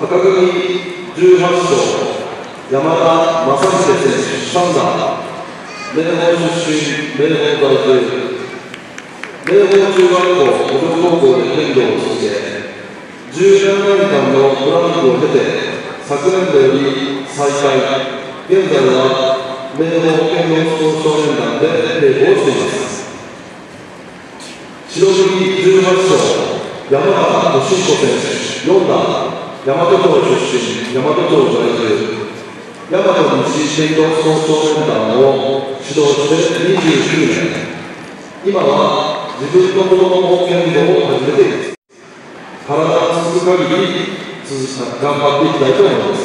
赤組18勝山田正秀選手3段明豊出身明豊在住明豊中学校補助高校で剣道を続け17年間のトランクを経て昨年度より再開現在は明豊剣道スポーツ少年団で稽古をしています白組18勝山川俊彦選手4段大和町出身大和町在住大和西剣道スポーツ少年団を指導して29年。今は自分の子供の剣道を始めています。体が続く限り頑張っていきたいと思います。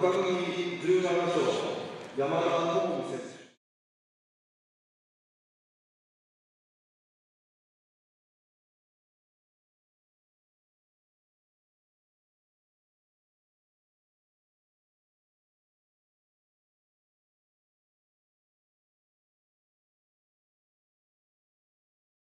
確認、17章、山田